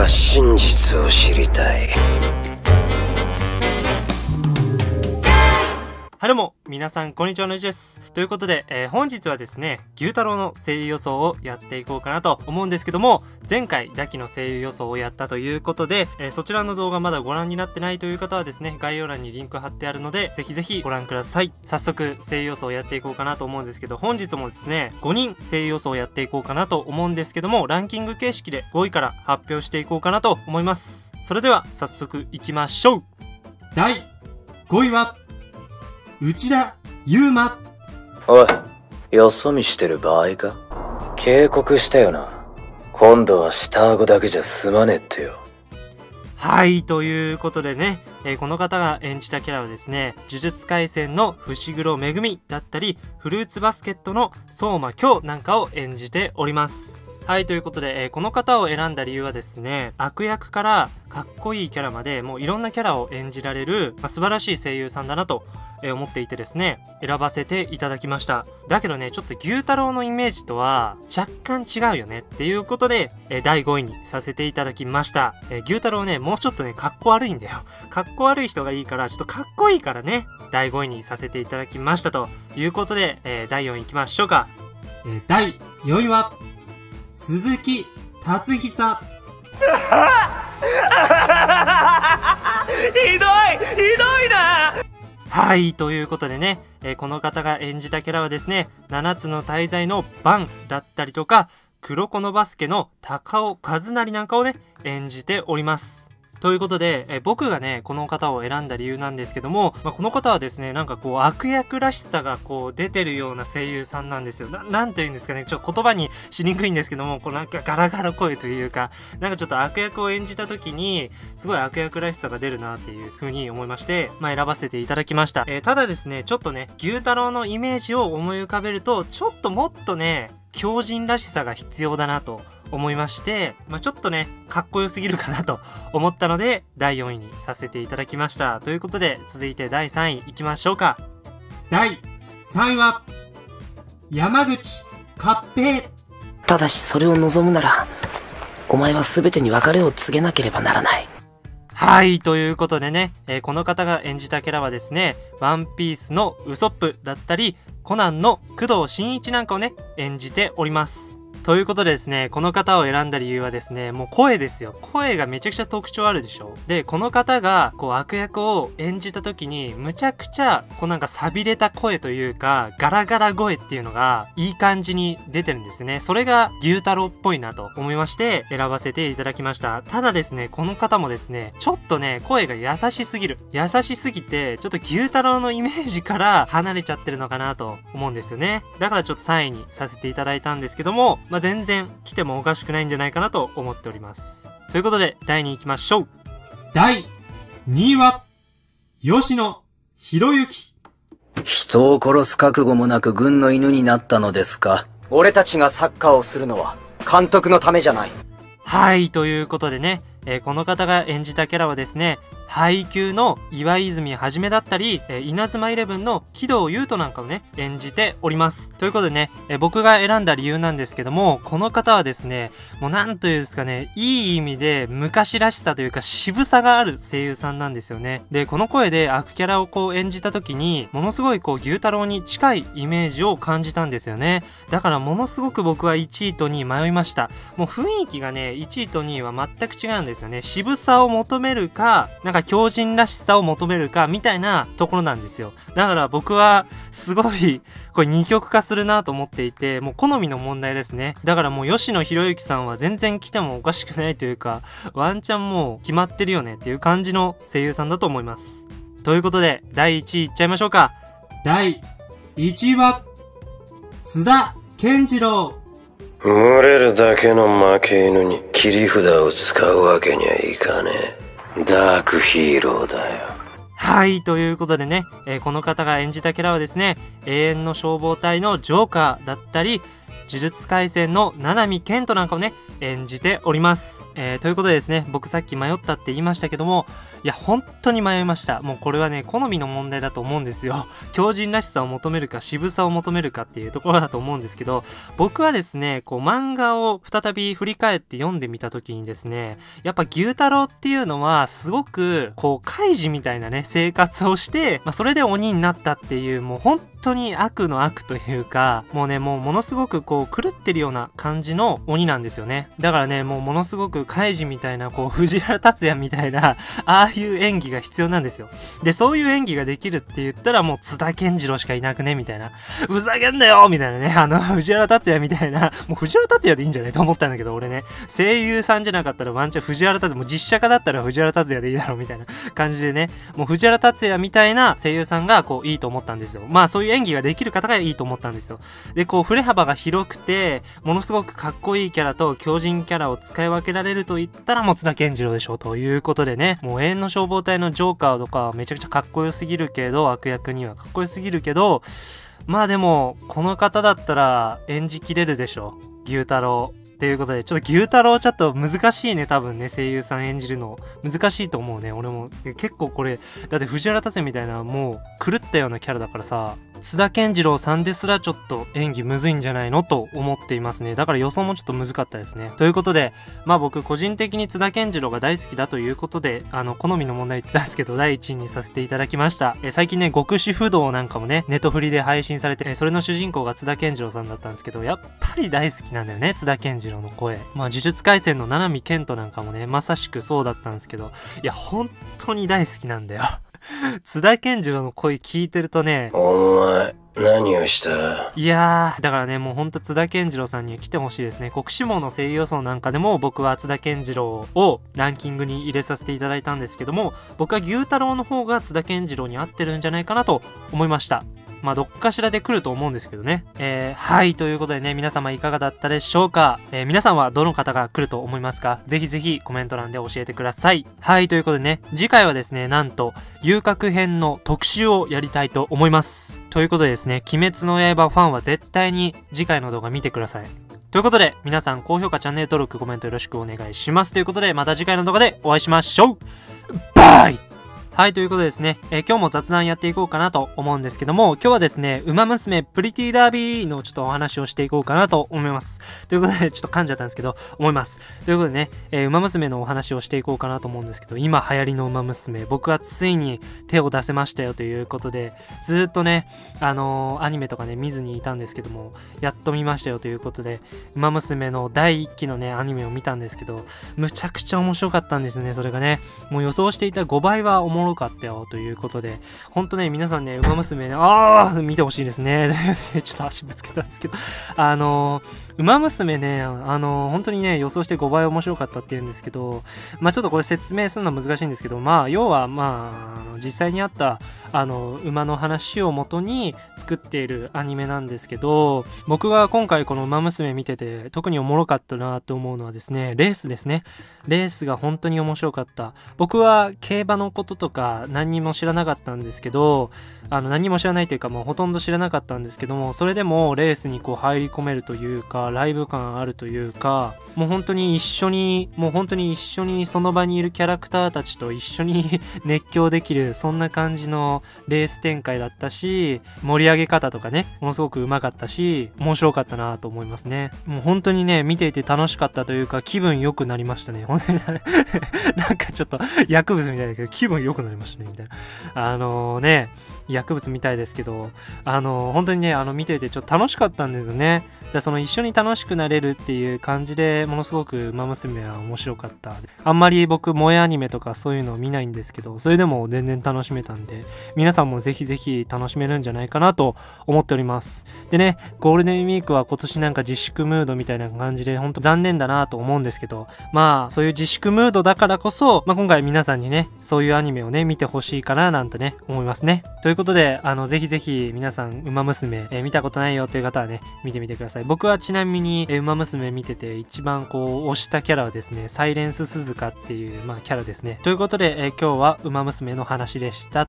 は真実を知りたい。はいどうも、皆さん、こんにちは、のじです。ということで、えー、本日はですね、牛太郎の声優予想をやっていこうかなと思うんですけども、前回、ダキの声優予想をやったということで、えー、そちらの動画まだご覧になってないという方はですね、概要欄にリンク貼ってあるので、ぜひぜひご覧ください。早速、声優予想をやっていこうかなと思うんですけど、本日もですね、5人声優予想をやっていこうかなと思うんですけども、ランキング形式で5位から発表していこうかなと思います。それでは、早速行きましょう第5位は、内田ゆうま。おい、よそ見してる場合か？警告したよな。今度は下顎だけじゃ済まねえってよ。はい、ということでね、えー、この方が演じたキャラはですね、呪術廻戦の伏黒めぐみだったり、フルーツバスケットの相馬京なんかを演じております。はい、ということで、えー、この方を選んだ理由はですね、悪役からかっこいいキャラまで、もういろんなキャラを演じられる、まあ、素晴らしい声優さんだなと、え、思っていてですね、選ばせていただきました。だけどね、ちょっと牛太郎のイメージとは若干違うよねっていうことで、え、第5位にさせていただきました。え牛太郎ね、もうちょっとね、かっこ悪いんだよ。かっこ悪い人がいいから、ちょっとかっこいいからね、第5位にさせていただきましたということで、え第4位行きましょうか。え第4位は、鈴木達久。ひどいひどいなはい、ということでね、えー、この方が演じたキャラはですね、7つの大罪のバンだったりとか、黒子のバスケの高尾和成なんかをね、演じております。ということで、え僕がね、この方を選んだ理由なんですけども、まあ、この方はですね、なんかこう、悪役らしさがこう、出てるような声優さんなんですよ。な、なんて言うんですかね、ちょっと言葉にしにくいんですけども、こうなんかガラガラ声というか、なんかちょっと悪役を演じた時に、すごい悪役らしさが出るなっていう風に思いまして、まあ、選ばせていただきました。えー、ただですね、ちょっとね、牛太郎のイメージを思い浮かべると、ちょっともっとね、強靭らしさが必要だなと思いまして、まあ、ちょっとね、かっこよすぎるかなと 思ったので、第4位にさせていただきました。ということで、続いて第3位行きましょうか。第3位は、山口勝平。ただしそれを望むなら、お前は全てに別れを告げなければならない。はい、ということでね、えー、この方が演じたキャラはですね、ワンピースのウソップだったり、コナンの工藤新一なんかをね、演じております。ということでですね、この方を選んだ理由はですね、もう声ですよ。声がめちゃくちゃ特徴あるでしょで、この方が、こう悪役を演じた時に、むちゃくちゃ、こうなんか錆びれた声というか、ガラガラ声っていうのが、いい感じに出てるんですね。それが、牛太郎っぽいなと思いまして、選ばせていただきました。ただですね、この方もですね、ちょっとね、声が優しすぎる。優しすぎて、ちょっと牛太郎のイメージから離れちゃってるのかなと思うんですよね。だからちょっと3位にさせていただいたんですけども、まあ、全然来てもおかしくないんじゃないかなと思っております。ということで、第2位行きましょう。第2位は、吉野博之。人を殺す覚悟もなく軍の犬になったのですか？俺たちがサッカーをするのは、監督のためじゃない。はい、ということでね、えー、この方が演じたキャラはですね、配給の岩泉はじめだったり、えー、稲妻イレブンの木戸優斗なんかをね、演じております。ということでね、えー、僕が選んだ理由なんですけども、この方はですね、もうなんというんですかね、いい意味で昔らしさというか渋さがある声優さんなんですよね。で、この声で悪キャラをこう演じた時に、ものすごいこう牛太郎に近いイメージを感じたんですよね。だからものすごく僕は1位と2位迷いました。もう雰囲気がね、1位と2位は全く違うんですよね。渋さを求めるか、なんかか強靭らしさを求めるか、みたいなところなんですよ。だから僕は、すごい、これ二極化するなと思っていて、もう好みの問題ですね。だからもう吉野博之さんは全然来てもおかしくないというか、ワンチャンもう決まってるよねっていう感じの声優さんだと思います。ということで、第1位いっちゃいましょうか。第1位は、津田健次郎。群れるだけの負け犬に切り札を使うわけにはいかねえ。ダークヒーローだよ。はい、ということでね、えー、この方が演じたキャラはですね、永遠の消防隊のジョーカーだったり、呪術廻戦の七海健人なんかをね、演じております。えー、ということでですね、僕さっき迷ったって言いましたけども、いや、本当に迷いました。もうこれはね、好みの問題だと思うんですよ。強靭らしさを求めるか、渋さを求めるかっていうところだと思うんですけど、僕はですね、こう漫画を再び振り返って読んでみた時にですね、やっぱ牛太郎っていうのは、すごく、こう、怪事みたいなね、生活をして、まあ、それで鬼になったっていう、もう本当に悪の悪というか、もうね、もうものすごくこう、狂ってるような感じの鬼なんですよね。だからね、もうものすごく怪事みたいな、こう、藤原達也みたいな、ああいう演技が必要なんですよ。で、そういう演技ができるって言ったら、もう津田健次郎しかいなくねみたいな。ふざけんなよみたいなね、あの、藤原達也みたいな、もう藤原達也でいいんじゃないと思ったんだけど、俺ね、声優さんじゃなかったらワンチャン藤原達也、もう実写化だったら藤原達也でいいだろうみたいな感じでね、もう藤原達也みたいな声優さんがこういいと思ったんですよ。まあそういう演技ができる方がいいと思ったんですよ。で、こう振れ幅が広くて、ものすごくかっこいいキャラと強靭キャラを使い分けられると言ったらもう津田健次郎でしょうということでね、もう永遠の消防隊のジョーカーとかめちゃくちゃかっこよすぎるけど、悪役にはかっこよすぎるけど、まあでも、この方だったら演じきれるでしょ。牛太郎。っていうことで、ちょっと牛太郎ちょっと難しいね、多分ね、声優さん演じるの。難しいと思うね、俺も。結構これ、だって藤原達也みたいな、もう狂ったようなキャラだからさ、津田健次郎さんですらちょっと演技むずいんじゃないのと思っていますね。だから予想もちょっと難かったですね。ということで、まあ僕個人的に津田健次郎が大好きだということで、あの、好みの問題言ってたんですけど、第1位にさせていただきました。え最近ね、極主不動なんかもね、ネトフリで配信されて、えそれの主人公が津田健次郎さんだったんですけど、やっぱり大好きなんだよね、津田健次郎の声。まあ呪術廻戦の七海健人なんかもね、まさしくそうだったんですけど、いや、本当に大好きなんだよ。津田健次郎の声聞いてるとね、お前、何をした？いやー、だからね、もうほんと津田健次郎さんに来てほしいですね。国志望の声優予想なんかでも僕は津田健次郎をランキングに入れさせていただいたんですけども、僕は牛太郎の方が津田健次郎に合ってるんじゃないかなと思いました。まあ、どっかしらで来ると思うんですけどね。えー、はい、ということでね、皆様いかがだったでしょうか？えー、皆さんはどの方が来ると思いますか？ぜひぜひコメント欄で教えてください。はい、ということでね、次回はですね、なんと、遊郭編の特集をやりたいと思います。ということでですね、鬼滅の刃ファンは絶対に次回の動画見てください。ということで、皆さん高評価、チャンネル登録、コメントよろしくお願いします。ということで、また次回の動画でお会いしましょうバイはい、ということでですね、えー今日も雑談やっていこうかなと思うんですけども、今日はですね、馬娘プリティダービーのちょっとお話をしていこうかなと思います。ということで、ちょっと噛んじゃったんですけど、思います。ということでね、えー馬娘のお話をしていこうかなと思うんですけど、今流行りの馬娘、僕はついに手を出せましたよということで、ずっとね、あのーアニメとかね、見ずにいたんですけども、やっと見ましたよということで、馬娘の第1期のね、アニメを見たんですけど、むちゃくちゃ面白かったんですね、それがね。もう予想していた5倍はおもろかったよということで、ほんとね、皆さんね、馬娘ね、あー見てほしいですね。ちょっと足ぶつけたんですけど、あのー馬娘ね、あのー本当にね、予想して5倍面白かったって言うんですけど、まあちょっとこれ説明するのは難しいんですけど、まあ要は、まあ、実際にあった、あの、馬の話を元に作っているアニメなんですけど、僕が今回この馬娘見てて、特におもろかったなと思うのはですね、レースですね。レースが本当に面白かった。僕は競馬のこととか何にも知らなかったんですけど、あの何も知らないというかもうほとんど知らなかったんですけども、それでもレースにこう入り込めるというか、ライブ感あるというか、もう本当に一緒に、もう本当に一緒にその場にいるキャラクターたちと一緒に 熱狂できる、そんな感じのレース展開だったし、盛り上げ方とかね、ものすごく上手かったし、面白かったなと思いますね。もう本当にね、見ていて楽しかったというか、気分良くなりましたね。なんかちょっと薬物みたいだけど、気分良くなりましたね、みたいな。あのね、薬物みたいですけど、あの本当にね、あの、見ててちょっと楽しかったんですよね。でその一緒に楽しくなれるっていう感じでものすごく「馬娘」は面白かった。あんまり僕萌えアニメとかそういうのを見ないんですけどそれでも全然楽しめたんで皆さんもぜひぜひ楽しめるんじゃないかなと思っております。でねゴールデンウィークは今年なんか自粛ムードみたいな感じで本当残念だなと思うんですけどまあそういう自粛ムードだからこそ、まあ、今回皆さんにねそういうアニメをね見てほしいかななんてね思いますね。というということであのぜひぜひ皆さん「馬娘」えー見たことないよという方はね見てみてください。僕はちなみに「えー馬娘」見てて一番こう押したキャラはですねサイレンス鈴鹿っていう、まあ、キャラですね。ということで、えー今日は「馬娘」の話でした。